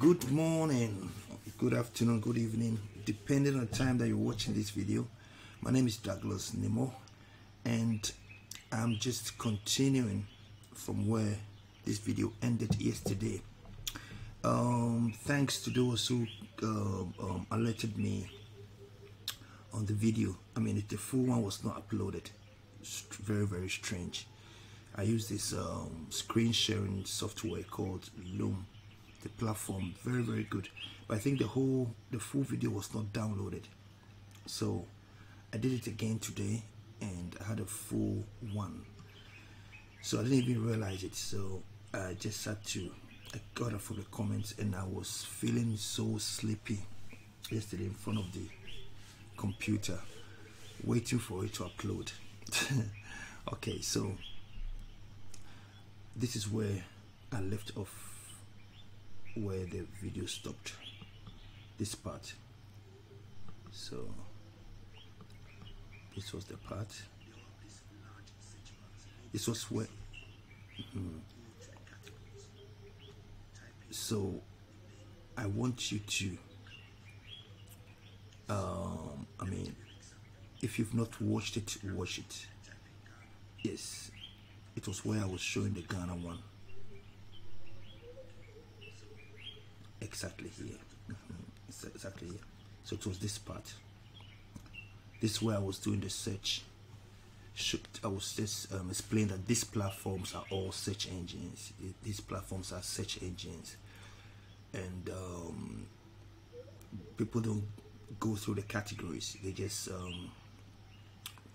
good morning good afternoon good evening depending on the time that you're watching this video. My name is douglas nemo and i'm just continuing from where this video ended yesterday. Um, thanks to those who uh, um, alerted me on the video. I mean the full one was not uploaded. It's very very strange. I use this um, screen sharing software called loom the platform. Very very good. But i think the whole the full video was not downloaded. So i did it again today and i had a full one. So i didn't even realize it. So i just had to i got it from the comments and i was feeling so sleepy yesterday in front of the computer waiting for it to upload. Okay so this is where i left off where the video stopped this part. So this was the part. This was where mm, so I want you to um, I mean if you've not watched it watch it. Yes it was where I was showing the Ghana one exactly here. Exactly here. So it was this part. This is where I was doing the search. Should I was just um, explaining that these platforms are all search engines. These platforms are search engines. And um, people don't go through the categories. They just um,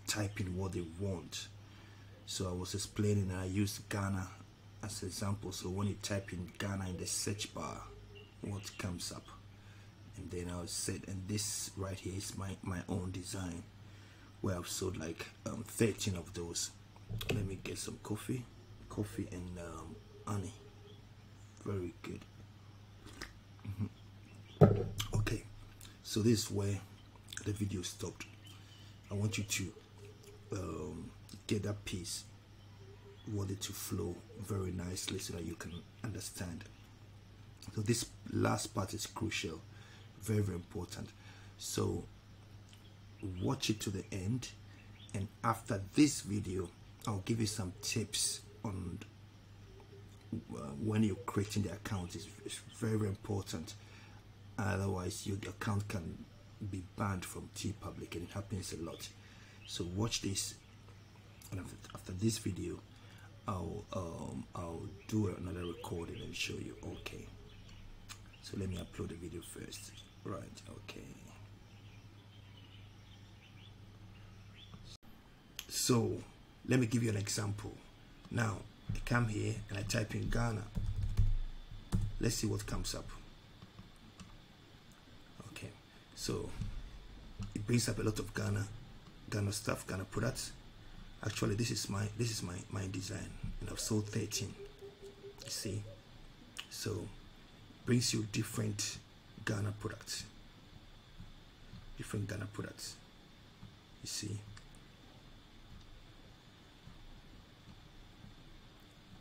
type in what they want. So I was explaining I used Ghana as an example. So when you type in Ghana in the search bar what comes up. And then I'll set and this right here is my my own design where I've sold like um, 13 of those. Let me get some coffee coffee and um, honey. Very good. Mm -hmm. okay so this is where the video stopped. I want you to um, get that piece want it to flow very nicely so that you can understand so this last part is crucial very very important. So watch it to the end and after this video I'll give you some tips on uh, when you're creating the account. Is very very important. Otherwise your account can be banned from TeePublic and it happens a lot. So watch this and after, after this video I'll um, I'll do another recording and show you. Okay so let me upload the video first. Right okay. So let me give you an example. Now I come here and I type in Ghana. Let's see what comes up. Okay so it brings up a lot of Ghana Ghana stuff Ghana products. Actually this is my this is my my design and I've sold 13 you see. So brings you different Ghana products. Different Ghana products. You see.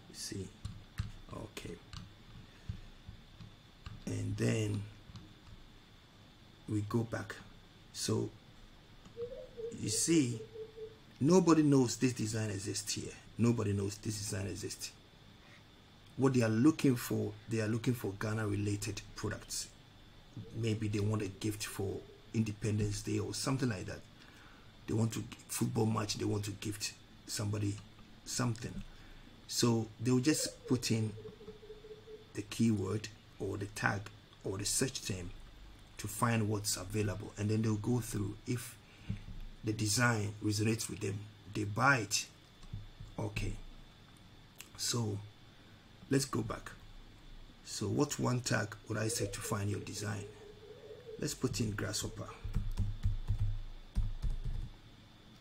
You see. Okay. And then we go back. So you see, nobody knows this design exists here. Nobody knows this design exists what they are looking for they are looking for ghana related products. Maybe they want a gift for independence day or something like that. They want to football match they want to gift somebody something. So they'll just put in the keyword or the tag or the search term to find what's available. And then they'll go through. If the design resonates with them they buy it. Okay. So let's go back. So what one tag would I say to find your design? Let's put in grasshopper.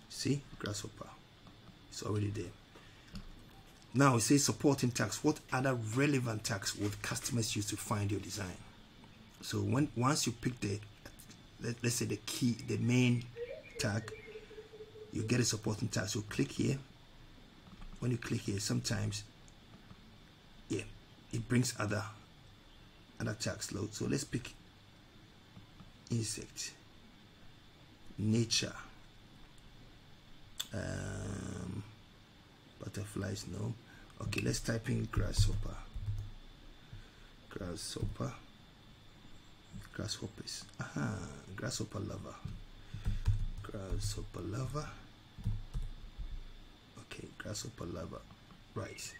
See? Grasshopper. It's already there. Now it says supporting tags. What other relevant tags would customers use to find your design? So when once you pick the let, let's say the key the main tag you get a supporting tag. So click here. When you click here sometimes it brings other other tags load. So let's pick insect nature um, butterflies no. Okay let's type in grasshopper. Grasshopper. Grasshoppers. Aha grasshopper lover. Grasshopper lover. Okay grasshopper lover. Right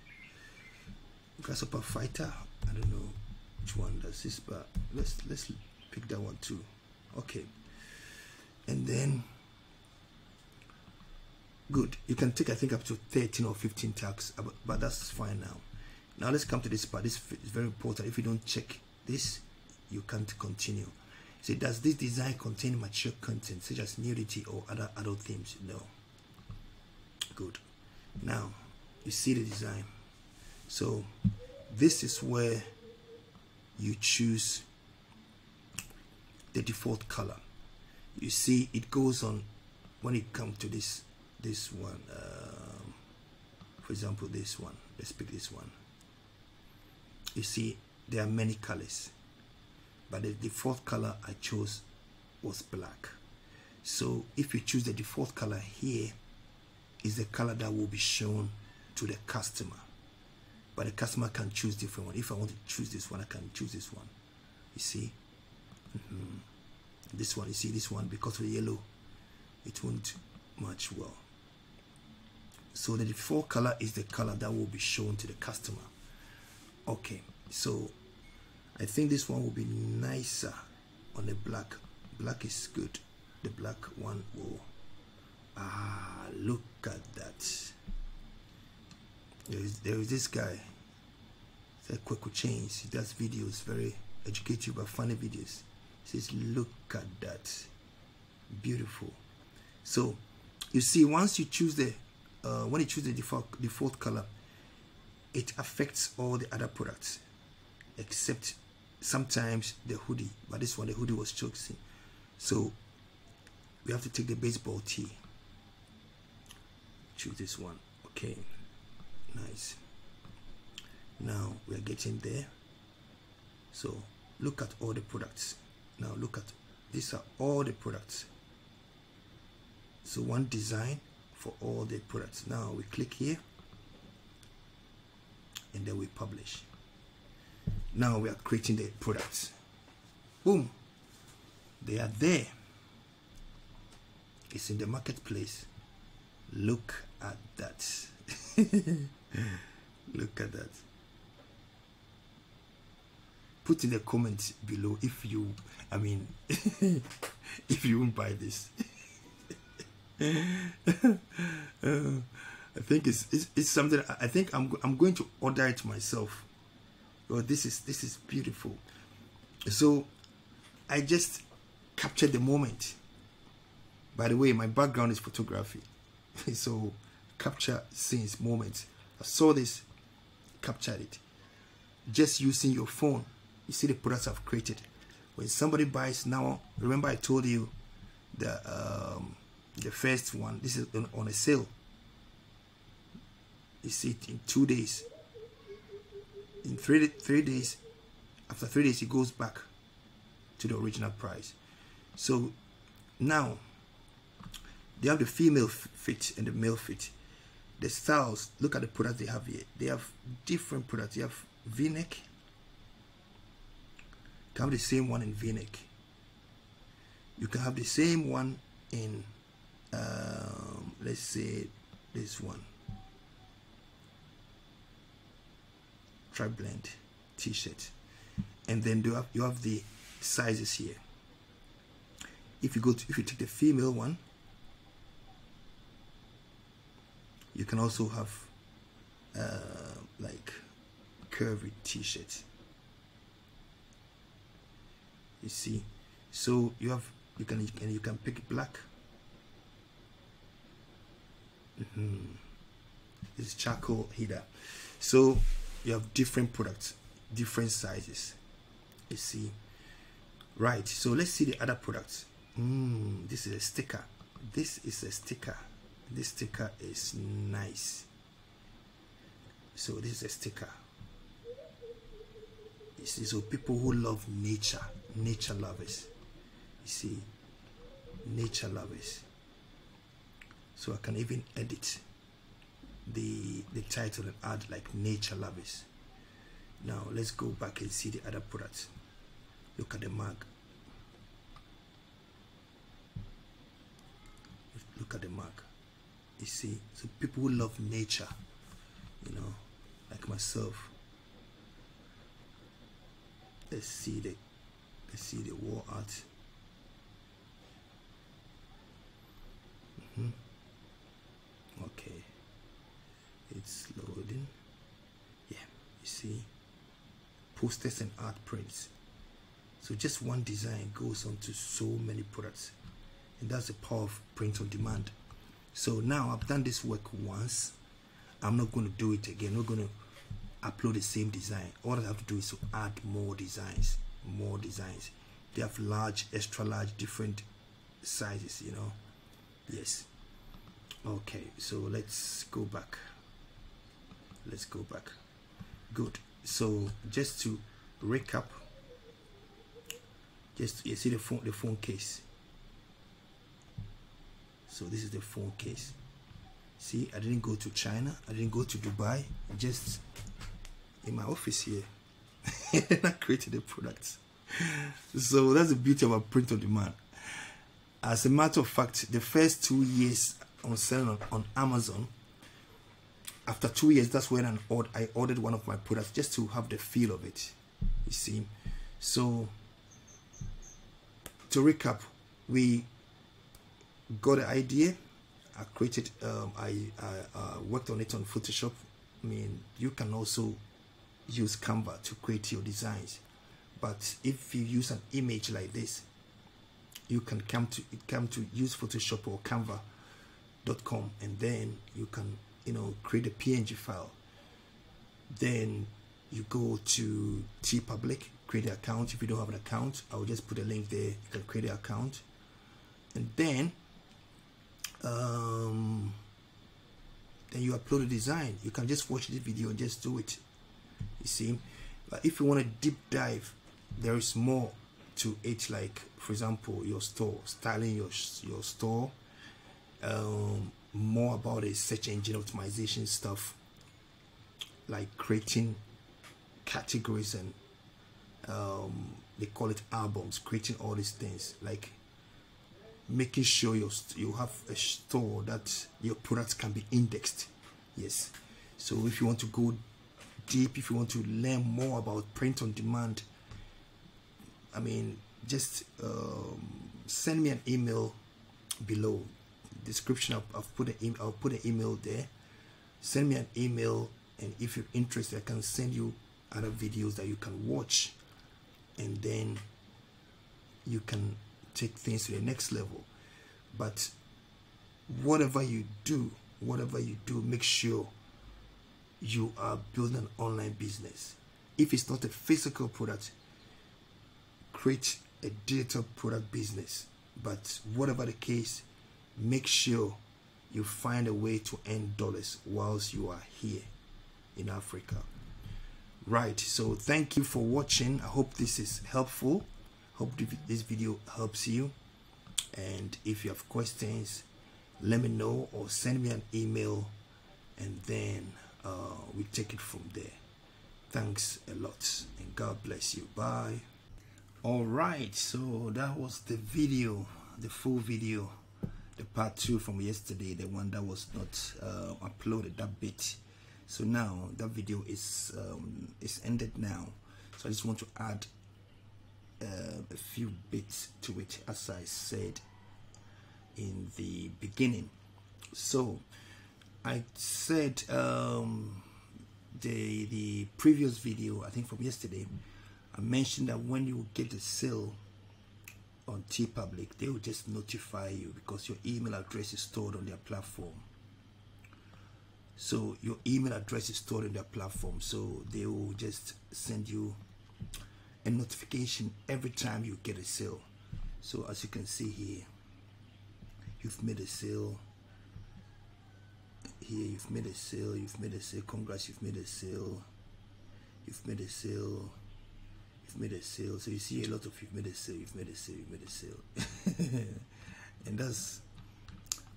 grasshopper fighter. I don't know which one does this but let's let's pick that one too. Okay. And then good. You can take i think up to 13 or 15 tags but, that's fine now. Now let's come to this part. This is very important. If you don't check this you can't continue. So does this design contain mature content such as nudity or other adult themes? No. Good. Now you see the design so this is where you choose the default color. You see it goes on when it comes to this this one um, for example this one. Let's pick this one. You see there are many colors but the default color I chose was black. So if you choose the default color here is the color that will be shown to the customer but the customer can choose different one. If I want to choose this one I can choose this one. You see? Mm -hmm. this one you see this one because of the yellow it won't match well. So the default color is the color that will be shown to the customer. Okay so I think this one will be nicer on the black. Black is good. The black one will ah look at that there is, there is this guy said Kweku Chains. He does videos very educative but funny videos. He says look at that. Beautiful. So you see once you choose the uh, when you choose the default default color it affects all the other products except sometimes the hoodie but this one the hoodie was chosen. So we have to take the baseball tee. Choose this one okay nice. Now we are getting there. So look at all the products. Now look at these are all the products. So one design for all the products. Now we click here and then we publish. Now we are creating the products. Boom. They are there. It's in the marketplace. Look at that look at that put in the comments below if you i mean if you won't buy this uh, I think it's, it's, it's something I think I'm I'm going to order it myself. Oh, this is this is beautiful. So I just captured the moment. By the way, my background is photography. so capture scenes, moments. Saw this, captured it. Just using your phone. You see the products I've created. When somebody buys now, remember I told you the um, the first one. This is on, on a sale you see it in two days in three three days after three days it goes back to the original price so now they have the female fit and the male fit the styles look at the products they have here. They have different products. You have v-neck. You can have the same one in v-neck. You can have the same one in um, let's say this one. Tri blend t-shirt. And then you have you have the sizes here. If you go to if you take the female one you can also have uh, like curvy t-shirt you see? So you have you can you can, you can pick black. Mm -hmm. it's charcoal heather so you have different products different sizes. You see? Right so let's see the other products. Mm, this is a sticker. This is a sticker this sticker is nice so this is a sticker You see, so people who love nature, nature lovers. You see, nature lovers. So I can even edit the the title and add like nature lovers. Now let's go back and see the other products. Look at the mug. Look at the mug. You see, so people who love nature, you know, like myself. Let's see the let's see the wall art. Mm -hmm. Okay, it's loading. Yeah, you see, posters and art prints. So just one design goes on to so many products, and that's the power of print on demand. So now I've done this work once. I'm not going to do it again. We're going to upload the same design. All I have to do is to add more designs, more designs. They have large, extra large, different sizes, you know. Yes. Okay, so let's go back. Let's go back. Good. So just to recap, just you see the phone, the phone case. So this is the phone case. See, I didn't go to China. I didn't go to Dubai. Just in my office here. and I created the products. So that's the beauty of a print on demand. As a matter of fact, the first two years on selling on, on Amazon, after two years, that's when I ordered, I ordered one of my products just to have the feel of it. You see, so to recap, we got an idea. I created, um, I, I uh, worked on it on Photoshop. I mean, you can also use Canva to create your designs. But if you use an image like this, you can come to come to use Photoshop or Canva.com, and then you can you know create a PNG file. Then you go to TeePublic, create an account. If you don't have an account, I will just put a link there. You can create an account, and then um, then you upload a design. You can just watch this video and just do it. You see, but if you want to deep dive, there is more to it. Like for example, your store, styling your your store, um, more about the search engine optimization stuff, like creating categories and um, they call it albums, creating all these things like making sure you you have a store that your products can be indexed. Yes. So if you want to go deep if you want to learn more about print on demand i mean just um, send me an email below. Description I'll, I'll put an email i'll put an email there. Send me an email and if you're interested i can send you other videos that you can watch. And then you can take things to the next level. But whatever you do, whatever you do, make sure you are building an online business. If it's not a physical product, create a digital product business. But whatever the case, make sure you find a way to earn dollars whilst you are here in Africa. Right, so thank you for watching. I hope this is helpful hope this video helps you. And if you have questions let me know or send me an email and then uh, we take it from there. Thanks a lot and god bless you. Bye. All right so that was the video the full video the part two from yesterday the one that was not uh, uploaded that bit. So now that video is um, is ended now. So i just want to add uh, a few bits to it as I said in the beginning. So I said um, the the previous video I think from yesterday I mentioned that when you get a sale on TeePublic, they will just notify you because your email address is stored on their platform. So your email address is stored in their platform. So they will just send you a notification every time you get a sale. So as you can see here you've made a sale. Here you've made a sale you've made a sale. Congrats you've made a sale. You've made a sale. You've made a sale. So you see a lot of you've made a sale, you've made a sale, you've made a sale, and that's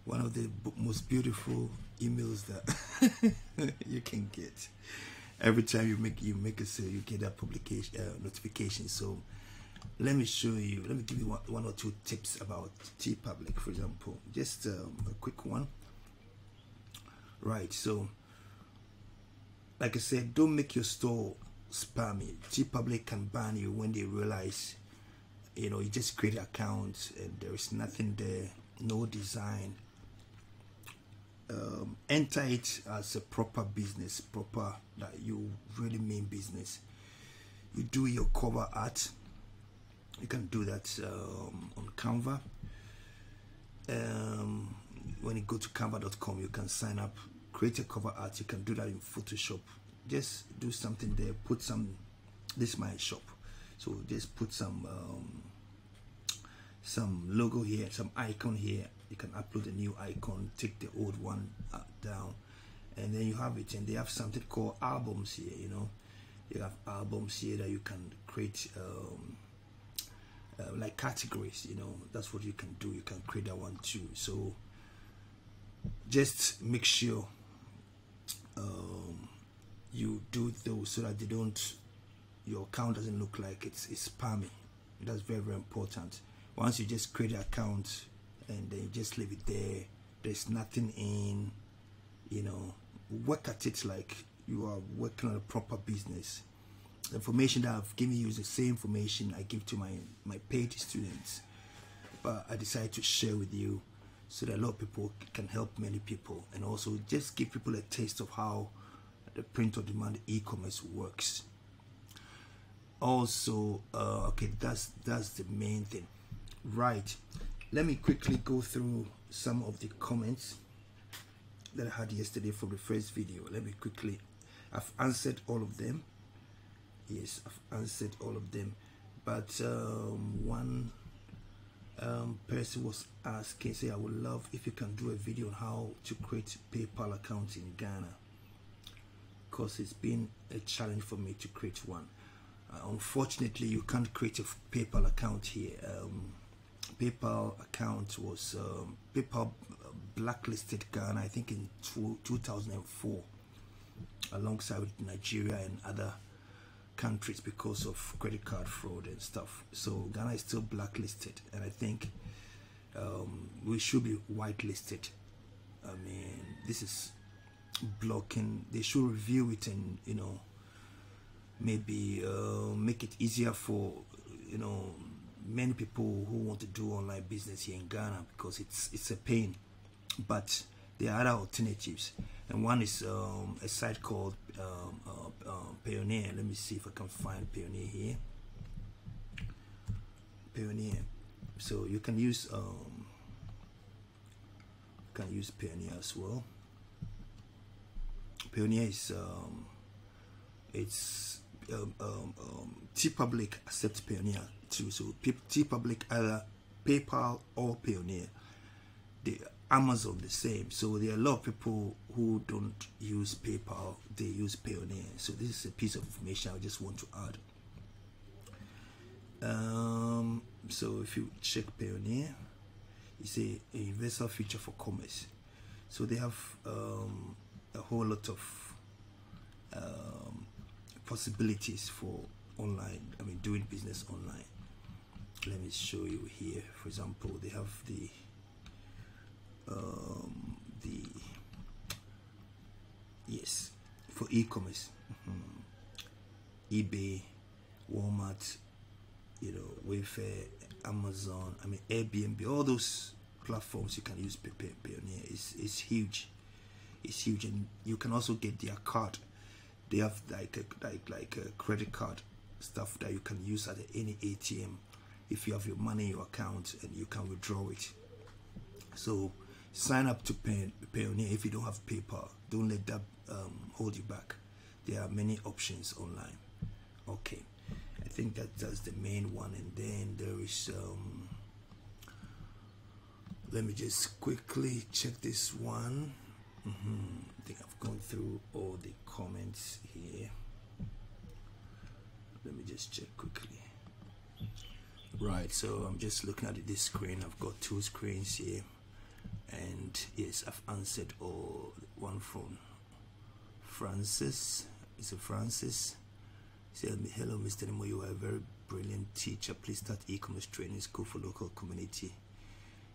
one of the most beautiful emails that you can get. Every time you make you make a sale, you get that publication uh, notification. So let me show you. Let me give you one, one or two tips about TeePublic for example. Just um, a quick one. Right. So, like I said, don't make your store spammy. TeePublic can ban you when they realize, you know, you just create an account and there is nothing there, no design. Um, enter it as a proper business, proper that you really mean business. You do your cover art. You can do that um, on Canva. Um, when you go to canva.com, you can sign up, create a cover art. You can do that in Photoshop just do something there put some this is my shop so just put some um, some logo here some icon here you can upload a new icon take the old one uh, down. And then you have it and they have something called albums here you know. You have albums here that you can create um, uh, like categories you know. That's what you can do. You can create that one too. So just make sure um, you do those so that they don't your account doesn't look like it's, it's spammy. That's very very important. Once you just create an account and then you just leave it there. There's nothing in you know work at it like you are working on a proper business. The information that i've given you is the same information i give to my my paid students but i decided to share with you so that a lot of people can help many people and also just give people a taste of how the print on demand e-commerce works. Also uh, okay that's that's the main thing. Right let me quickly go through some of the comments that I had yesterday from the first video let me quickly I've answered all of them yes I've answered all of them but um, one um, person was asking say I would love if you can do a video on how to create PayPal account in Ghana because it's been a challenge for me to create one. Uh, unfortunately, you can't create a PayPal account here. Um, PayPal account was um, PayPal blacklisted Ghana, I think in 2004, alongside with Nigeria and other countries because of credit card fraud and stuff. So Ghana is still blacklisted, and I think um, we should be whitelisted. I mean, this is blocking they should review it and you know maybe uh, make it easier for you know many people who want to do online business here in Ghana because it's it's a pain but there are other alternatives. And one is um, a site called um, uh, uh, Payoneer. Let me see if I can find Payoneer here. Payoneer. so you can use um, can use Payoneer as well. Payoneer is um, it's um, um, um, TeePublic accepts Payoneer too. So TeePublic either PayPal or Payoneer. The Amazon the same. So there are a lot of people who don't use PayPal; they use Payoneer. So this is a piece of information I just want to add. Um, so if you check Payoneer, it's a, a universal feature for commerce. So they have um, a whole lot of um, possibilities for online I mean doing business online let me show you here. For example they have the um, the yes for e-commerce. Mm-hmm. eBay Walmart you know Wayfair Amazon I mean Airbnb all those platforms you can use Payoneer is is huge. It's huge. And you can also get their card. They have like a, like like a credit card stuff that you can use at any ATM if you have your money in your account and you can withdraw it. So sign up to Pay, Payoneer if you don't have PayPal. Don't let that um, hold you back. There are many options online. Okay. I think that that's the main one. And then there is um, let me just quickly check this one. Mm -hmm. I think I've gone through all the comments here. let me just check quickly right so i'm just looking at this screen. I've got two screens here. And yes i've answered all. One from francis. Is it francis? Said hello mr nemo you are a very brilliant teacher. Please start e-commerce training school for local community.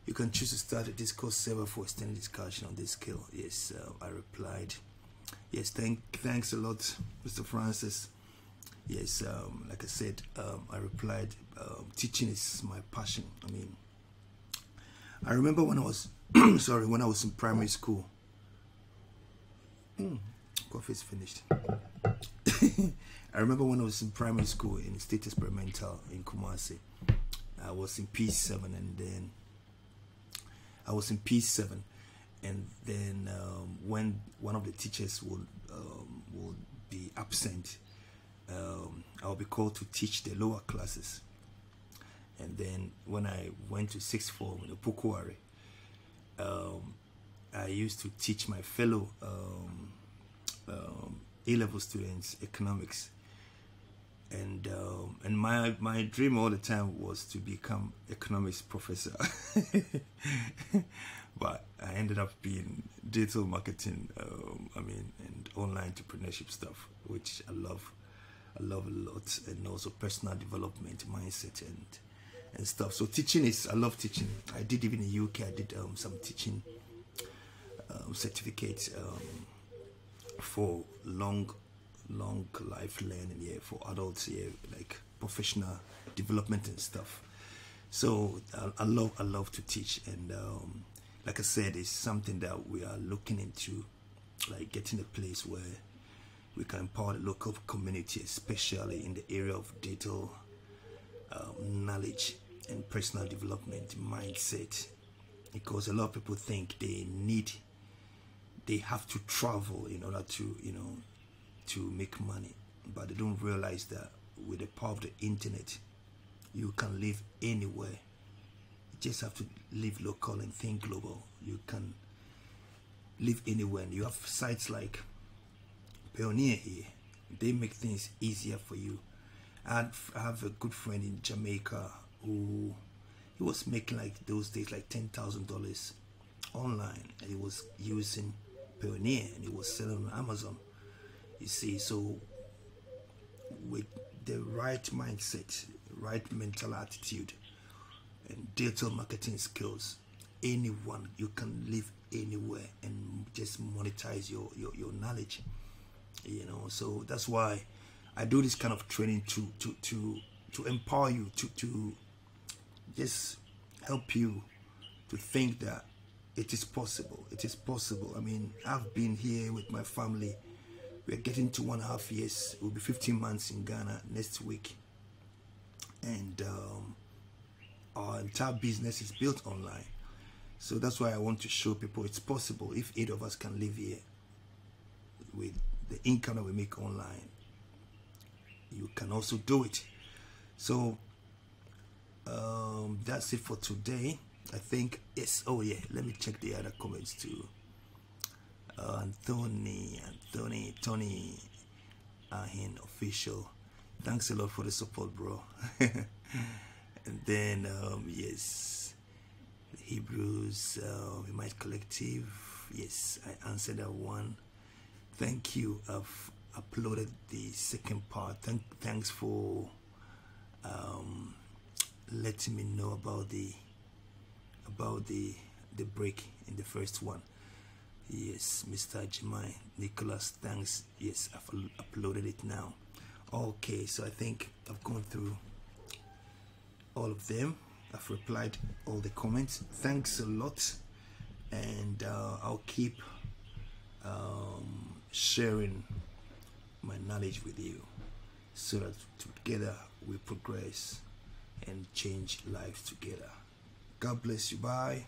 You can choose to start a Discord server for extended discussion on this skill yes uh, i replied. Yes thank thanks a lot mr francis yes um, like i said um, i replied um, teaching is my passion. I mean i remember when i was sorry when i was in primary school. Mm, coffee is finished. I remember when i was in primary school in state experimental in kumasi. I was in p7 and then i was in p7 and then um, when one of the teachers would um, would be absent um, I'll be called to teach the lower classes. And then when I went to sixth form in Pukuare, um, I used to teach my fellow um, um, A-level students economics. And um, and my my dream all the time was to become economics professor, but I ended up being digital marketing. Um, I mean, and online entrepreneurship stuff, which I love. I love a lot, and also personal development, mindset, and and stuff. So teaching is I love teaching. I did even in UK. I did um, some teaching um, certificates um, for long, long life learning. Yeah, for adults. Yeah, like professional development and stuff. So I, I love I love to teach, and um, like I said, it's something that we are looking into, like getting a place where we can empower the local community, especially in the area of digital um, knowledge and personal development mindset. Because a lot of people think they need, they have to travel in order to, you know, to make money. But they don't realize that with the power of the internet, you can live anywhere. You just have to live local and think global. You can live anywhere. And you have sites like Payoneer here. They make things easier for you. I have a good friend in Jamaica who he was making like those days like ten thousand dollars online and he was using Payoneer and he was selling on Amazon. You see, so with the right mindset, right mental attitude, and digital marketing skills, anyone you can live anywhere and just monetize your, your, your knowledge you know. So that's why i do this kind of training to to to to empower you to to just help you to think that it is possible it is possible. I mean i've been here with my family. We're getting to one and a half years. It will be 15 months in ghana next week. And um, our entire business is built online. So that's why i want to show people it's possible if eight of us can live here with the income that we make online. You can also do it. So um, that's it for today. I think yes. Oh yeah. Let me check the other comments too. Uh, Anthony, Anthony, Tony, Ahin official. Thanks a lot for the support, bro. and then um, yes, the Hebrews, uh, we might collective. Yes, I answered that one thank you. I've uploaded the second part. Thank thanks for um, letting me know about the about the the break in the first one. Yes mr jemai nicholas thanks. Yes i've uploaded it now. Okay so i think i've gone through all of them. I've replied all the comments. Thanks a lot. And uh, i'll keep um, sharing my knowledge with you so that together we progress and change lives together. God bless you. Bye.